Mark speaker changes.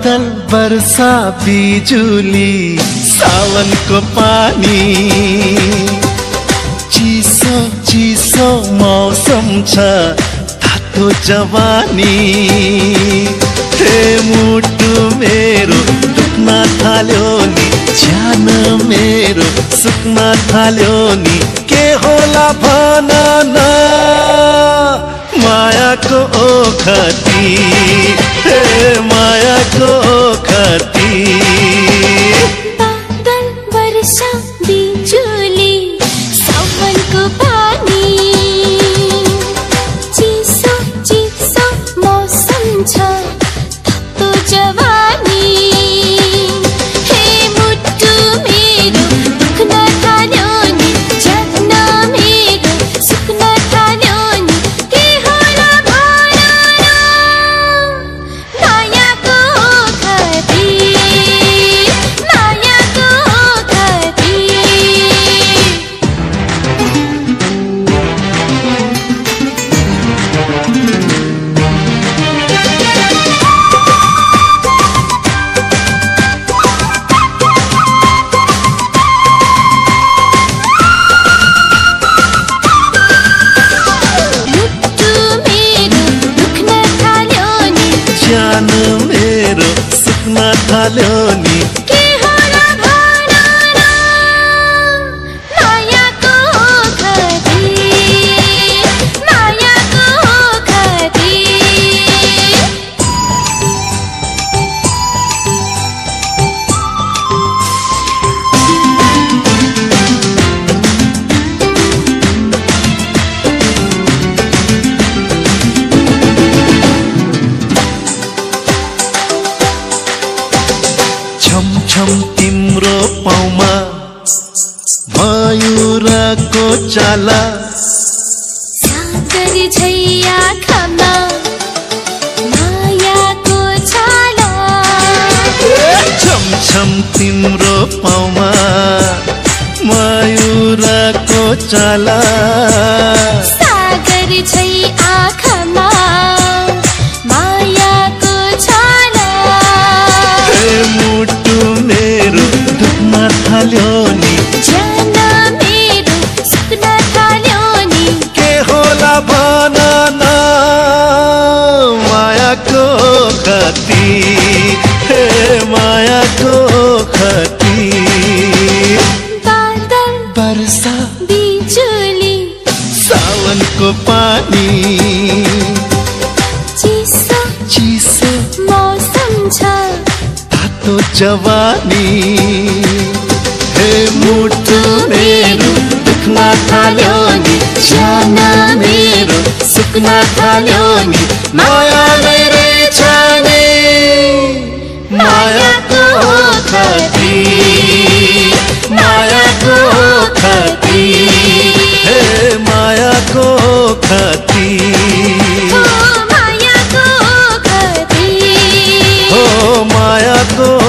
Speaker 1: बादल वर्षा बिजुली सावन को
Speaker 2: पानी। चिसो चिसो मौसम छ तातो जवानी। हे मुटु मेरो दुख्न थाल्यो नि ज्यान मेरो सुक्न थाल्यो नि के होला भन न मायाको ओखती। मायाको नि
Speaker 1: चाला
Speaker 2: सागर झैया खामा मायाको छाला।
Speaker 1: छम छम तिम्रो पाउमा मयुरको चाला।
Speaker 2: सागर झै मायाको
Speaker 1: खती हे मायाको खती।
Speaker 2: बादल
Speaker 1: वर्षा
Speaker 2: बिजुली।
Speaker 1: सावनको पानी।
Speaker 2: चिसो
Speaker 1: चिसो।
Speaker 2: मौसम छ
Speaker 1: तातो जवानी। हे मुटु मेरो दुख्न थाल्यो नि ज्यान मेरो सुक्न थाल्यो नि माया todo